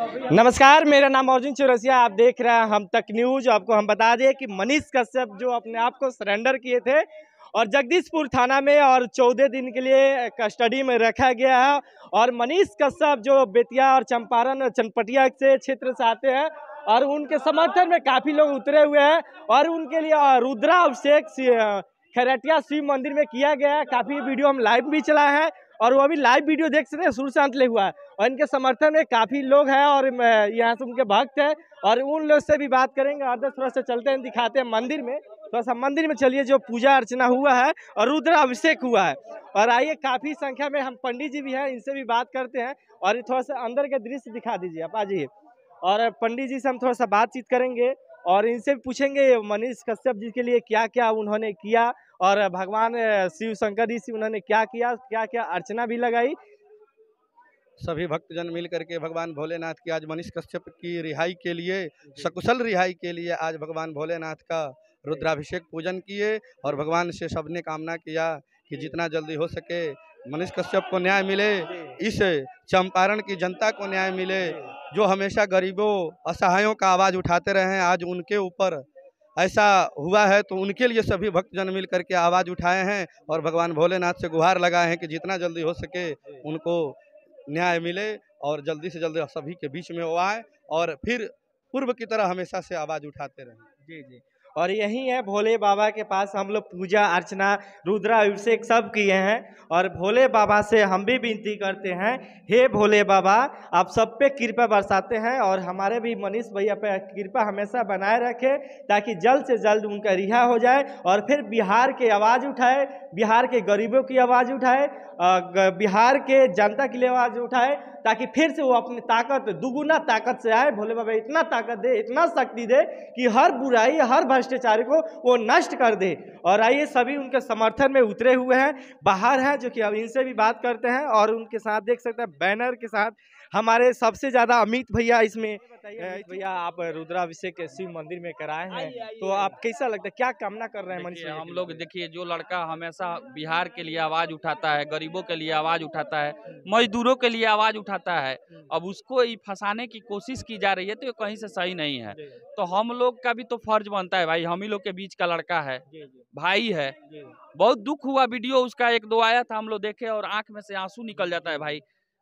नमस्कार, मेरा नाम अर्जुन चौरसिया, आप देख रहे हैं हम तक न्यूज़। आपको हम बता दें कि मनीष कश्यप जो अपने आप को सरेंडर किए थे और जगदीशपुर थाना में और चौदह दिन के लिए कस्टडी में रखा गया है और मनीष कश्यप जो बेतिया और चंपारण, चनपटिया से क्षेत्र से आते हैं और उनके समर्थन में काफ़ी लोग उतरे हुए हैं और उनके लिए रुद्रा अभिषेक सी- खैरटिया शिव मंदिर में किया गया है। काफ़ी वीडियो हम लाइव भी चलाए हैं और वो अभी लाइव वीडियो देख सकते हैं, शुरू से अंत ले हुआ है। और इनके समर्थन में काफ़ी लोग हैं और यहाँ से उनके भक्त हैं। और उन लोग से भी बात करेंगे, और थोड़ा सा चलते हैं दिखाते हैं मंदिर में। थोड़ा सा मंदिर में चलिए, जो पूजा अर्चना हुआ है और रुद्र अभिषेक हुआ है। और आइए, काफ़ी संख्या में हम पंडित जी भी हैं, इनसे भी बात करते हैं। और थोड़ा सा अंदर के दृश्य दिखा दीजिए, आप आ जाइए और पंडित जी से हम थोड़ा सा बातचीत करेंगे और इनसे पूछेंगे, मनीष कश्यप जी के लिए क्या क्या उन्होंने किया और भगवान शिव शंकर जी से उन्होंने क्या किया क्या क्या अर्चना भी लगाई? सभी भक्तजन मिल करके भगवान भोलेनाथ की आज मनीष कश्यप की रिहाई के लिए सकुशल रिहाई के लिए आज भगवान भोलेनाथ का रुद्राभिषेक पूजन किए और भगवान से सबने कामना किया कि जितना जल्दी हो सके मनीष कश्यप को न्याय मिले इस चंपारण की जनता को न्याय मिले जो हमेशा गरीबों असहायों का आवाज़ उठाते रहे हैं आज उनके ऊपर ऐसा हुआ है तो उनके लिए सभी भक्तजन मिल करके आवाज़ उठाए हैं और भगवान भोलेनाथ से गुहार लगाए हैं कि जितना जल्दी हो सके उनको न्याय मिले और जल्दी से जल्दी सभी के बीच में वो आए और फिर पूर्व की तरह हमेशा से आवाज़ उठाते रहें। जी जी। और यही है भोले बाबा के पास हम लोग पूजा, अर्चना, रुद्रा, अभिषेक सब किए हैं। और भोले बाबा से हम भी विनती करते हैं, हे भोले बाबा, आप सब पे कृपा बरसाते हैं और हमारे भी मनीष भैया पे कृपा हमेशा बनाए रखें ताकि जल्द से जल्द उनका रिहा हो जाए और फिर बिहार के आवाज़ उठाए, बिहार के गरीबों की आवाज़ उठाए बिहार के जनता के लिए आवाज़ उठाए ताकि फिर से वो अपनी ताकत, दुगुना ताकत से आए। भोले बाबा, इतना ताकत दे, इतना शक्ति दे कि हर बुराई, हर भ्रष्टाचारी को वो नष्ट कर दे। और आइए सभी उनके समर्थन में उतरे हुए हैं, बाहर हैं, जो कि अब इनसे भी बात करते हैं और उनके साथ देख सकते हैं, बैनर के साथ हमारे सबसे ज़्यादा अमित भैया इसमें भैया आप रुद्राभिषेक के शिव मंदिर में कराए हैं। तो आप कैसा लगता है? क्या कामना कर रहे हैं मनीष हम लोग देखिए जो लड़का हमेशा बिहार के लिए आवाज़ उठाता है गरीबों के लिए आवाज़ उठाता है मजदूरों के लिए आवाज़ उठाता है अब उसको ये फंसाने की कोशिश की जा रही है तो ये कहीं से सही नहीं है। तो हम लोग का भी तो फ़र्ज़ बनता है भाई हम ही लोग के बीच का लड़का है भाई है। बहुत दुख हुआ वीडियो उसका एक दो आया था हम लोग देखे और आँख में से आँसू निकल जाता है भाई।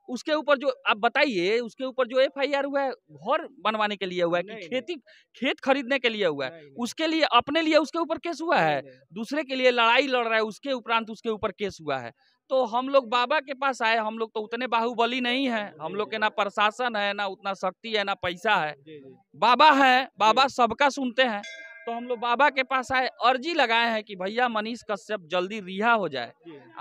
उसके ऊपर जो आप बताइए उसके ऊपर जो एफ़ आई आर हुआ है घर बनवाने के लिए हुआ है कि खेती खेत खरीदने के लिए हुआ है। उसके लिए अपने लिए उसके ऊपर केस हुआ है। दूसरे के लिए लड़ाई लड़ रहा है उसके उपरांत उसके ऊपर केस हुआ है। तो हम लोग बाबा के पास आए हम लोग तो उतने बाहुबली नहीं है। हम लोग के ना प्रशासन है ना उतना शक्ति है ना पैसा है। बाबा है बाबा सबका सुनते हैं। तो हम लोग बाबा के पास आए अर्जी लगाए हैं कि भैया मनीष कश्यप जल्दी रिहा हो जाए।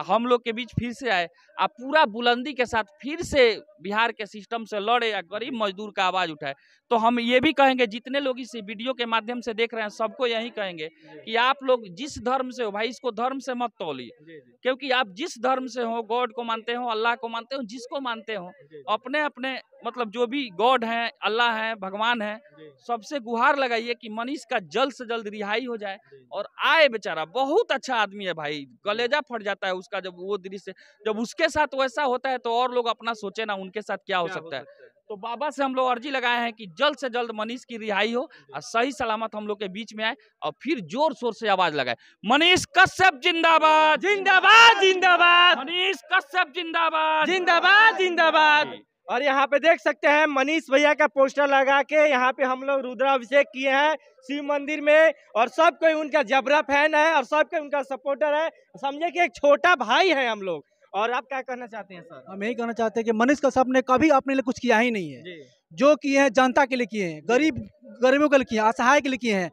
हम लोग के बीच फिर से आए। आ पूरा बुलंदी के साथ फिर से बिहार के सिस्टम से लड़े या गरीब मजदूर का आवाज़ उठाए। तो हम ये भी कहेंगे जितने लोग इस वीडियो के माध्यम से देख रहे हैं सबको यही कहेंगे कि आप लोग जिस धर्म से हो भाई इसको धर्म से मत तोलिए। क्योंकि आप जिस धर्म से हो गॉड को मानते हो अल्लाह को मानते हो जिसको मानते हो अपने अपने मतलब जो भी गॉड हैं अल्लाह हैं भगवान हैं सबसे गुहार लगाइए कि मनीष का जल्द से जल्द रिहाई हो जाए और आए बेचारा बहुत अच्छा आदमी है भाई कलेजा फट जाता है उसका जब वो दृश्य जब उसके साथ वैसा होता है तो और लोग अपना सोचे ना उनके साथ क्या हो सकता है। तो बाबा से हम लोग अर्जी लगाए हैं कि जल्द से जल्द मनीष की रिहाई हो और सही सलामत हम लोग के बीच में आए और फिर ज़ोर शोर से आवाज़ लगाए। मनीष कश्यप जिंदाबाद जिंदाबाद जिंदाबाद। मनीष कश्यप जिंदाबाद। जिंदाबाद जिंदाबाद। और यहाँ पे देख सकते हैं मनीष भैया का पोस्टर लगा के यहाँ पे हम लोग रुद्राभिषेक किए हैं शिव मंदिर में और सब कोई उनका जबरा फ़ैन है और सब कोई उनका सपोर्टर है। समझे कि एक छोटा भाई है हम लोग। और आप क्या कहना चाहते हैं सर? हम यही कहना चाहते हैं कि मनीष कश्यप ने कभी अपने लिए कुछ किया ही नहीं है। जो। किए हैं जनता के लिए किए हैं गरीब गरीबों के लिए किए हैं असहाय के लिए किए हैं।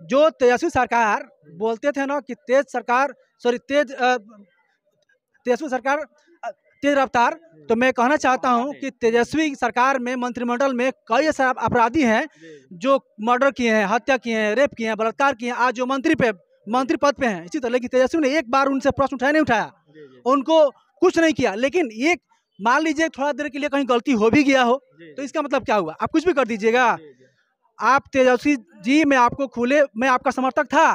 जो। तेजस्वी सरकार बोलते थे ना कि तेज सरकार सॉरी तेज तेजस्वी सरकार तेज रफ्तार। तो मैं कहना चाहता हूँ कि तेजस्वी सरकार में मंत्रिमंडल में कई ऐसे अपराधी हैं जो। मर्डर किए हैं हत्या किए हैं रेप किए हैं बलात्कार किए हैं। आज जो मंत्री पे मंत्री पद पे हैं इसी तरह की तेजस्वी ने एक बार उनसे प्रश्न उठाया नहीं उठाया। उनको कुछ नहीं किया। लेकिन एक मान लीजिए थोड़ा देर के लिए कहीं गलती हो भी गया हो तो इसका मतलब क्या हुआ? आप कुछ भी कर दीजिएगा। आप तेजस्वी जी मैं आपको खुले मैं आपका समर्थक था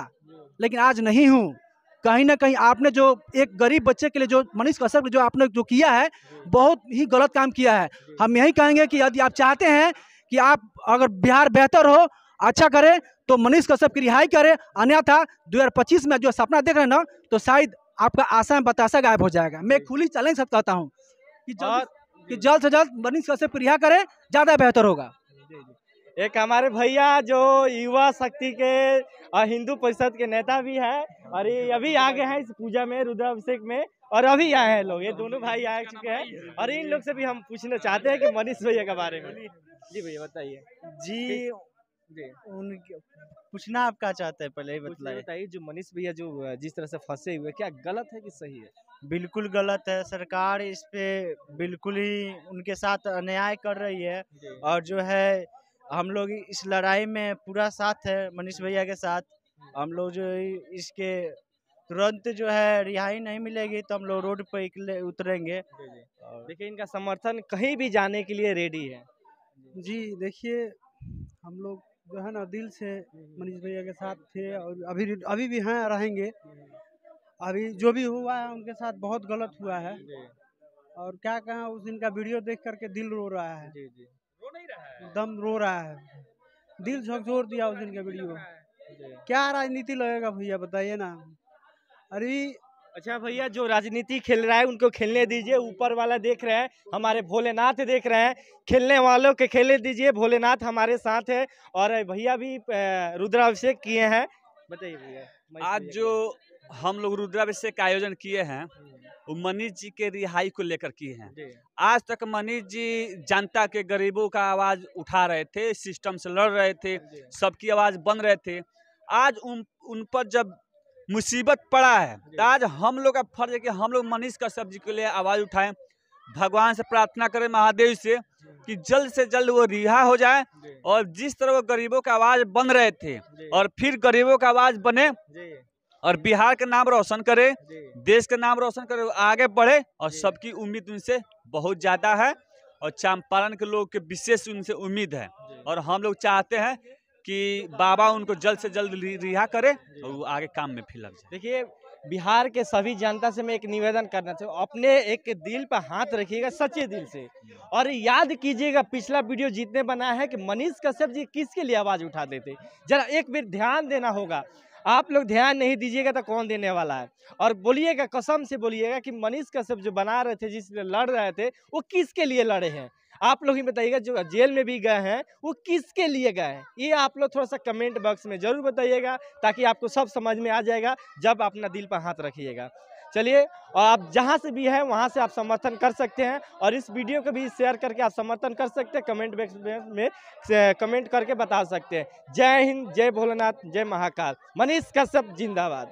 लेकिन आज नहीं हूँ। कहीं ना कहीं आपने जो एक गरीब बच्चे के लिए जो मनीष कश्यप जो आपने जो किया है बहुत ही गलत काम किया है। हम यही कहेंगे कि यदि आप चाहते हैं कि आप अगर बिहार बेहतर हो अच्छा करे तो मनीष कश्यप की रिहाई करे। अन्यथा 2025 में जो सपना देख रहे हैं ना तो शायद आपका आशा में बतासा गायब हो जाएगा। मैं खुली चैलेंज सब कहता हूँ कि जल्द कि जल्द से जल्द मनीष कश्यप को रिहा करें ज़्यादा बेहतर होगा। एक हमारे भैया जो युवा शक्ति के और हिंदू परिषद के नेता भी है और ये अभी आ गए हैं इस पूजा में रुद्राभिषेक में और अभी आए हैं लोग। ये दोनों भाई आ चुके हैं और इन लोग से भी हम पूछना चाहते हैं कि मनीष भैया के बारे में। जी भैया बताइए। जी उनके पूछना आप क्या चाहते हैं पहले ही कुछ बताइए। जो मनीष भैया जो जिस तरह से फंसे हुए क्या गलत है कि सही है? बिल्कुल गलत है। सरकार इस पे बिल्कुल ही उनके साथ अन्याय कर रही है और जो है हम लोग इस लड़ाई में पूरा साथ है मनीष भैया के साथ। हम लोग जो इसके तुरंत जो है रिहाई नहीं मिलेगी तो हम लोग रोड पर उतरेंगे। देखिए इनका समर्थन कहीं भी जाने के लिए रेडी है। जी देखिए हम लोग जो है ना दिल से मनीष भैया के साथ थे और अभी अभी भी हैं रहेंगे। अभी जो भी हुआ है उनके साथ बहुत गलत हुआ है। और क्या कहें उस दिन का वीडियो देख करके दिल रो रहा है। जी जी। दम रो रहा है। दिल झकझोर दिया उस दिन का वीडियो। क्या राजनीति लगेगा भैया बताइए ना। अरे अच्छा भैया जो राजनीति खेल रहा है उनको खेलने दीजिए। ऊपर वाला देख रहे हैं हमारे भोलेनाथ देख रहे हैं। खेलने वालों के खेलने दीजिए भोलेनाथ हमारे साथ है। और भैया भी रुद्राभिषेक किए हैं। बताइए भैया आज जो हम लोग रुद्राभिषेक का आयोजन किए हैं वो मनीष जी के रिहाई को लेकर किए हैं। आज तक मनीष जी जनता के गरीबों का आवाज़ उठा रहे थे सिस्टम से लड़ रहे थे सबकी आवाज़ बन रहे थे। आज उन उन पर जब मुसीबत पड़ा है तो आज हम लोग का फ़र्ज़ है कि हम लोग मनीष कश्यप जी के लिए आवाज़ उठाएँ। भगवान से प्रार्थना करें महादेव से कि जल्द से जल्द वो रिहा हो जाए और जिस तरह वो गरीबों का आवाज़ बन रहे थे और फिर गरीबों का आवाज़ बने और बिहार का नाम रोशन करे देश का नाम रोशन करे आगे बढ़े और सबकी उम्मीद उनसे बहुत ज़्यादा है और चंपारण के लोग के विशेष उनसे उम्मीद है। और हम लोग चाहते हैं कि बाबा उनको जल्द से जल्द रिहा करे और वो आगे काम में फिर लग जाए। देखिए बिहार के सभी जनता से मैं एक निवेदन करना चाहूँ अपने एक दिल पर हाथ रखिएगा सच्चे दिल से। और याद कीजिएगा पिछला वीडियो जितने बना है कि मनीष कश्यप जी किसके लिए आवाज़ उठा देते? जरा एक बार ध्यान देना होगा। आप लोग ध्यान नहीं दीजिएगा तो कौन देने वाला है? और बोलिएगा, कसम से बोलिएगा कि मनीष कश्यप जो बना रहे थे, जिस लड़ रहे थे, वो किसके लिए लड़े हैं? आप लोग ही बताइएगा, जो जेल में भी गए हैं, वो किसके लिए गए हैं? ये आप लोग थोड़ा सा कमेंट बॉक्स में ज़रूर बताइएगा, ताकि आपको सब समझ में आ जाएगा, जब अपना दिल पर हाथ रखिएगा। चलिए और आप जहाँ से भी हैं वहाँ से आप समर्थन कर सकते हैं और इस वीडियो को भी शेयर करके आप समर्थन कर सकते हैं कमेंट बॉक्स में, कमेंट करके बता सकते हैं। जय हिंद जय भोलेनाथ जय महाकाल। मनीष कश्यप जिंदाबाद।